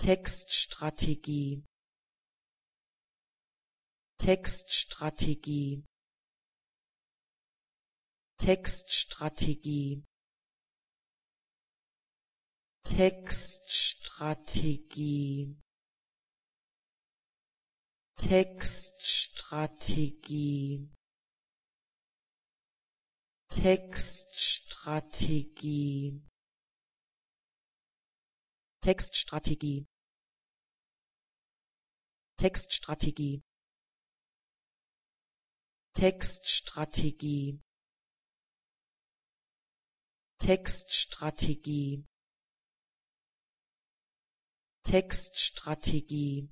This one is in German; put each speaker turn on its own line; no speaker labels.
Textstrategie. Textstrategie. Textstrategie. Textstrategie. Textstrategie. Textstrategie. Textstrategie Textstrategie. Textstrategie. Textstrategie. Textstrategie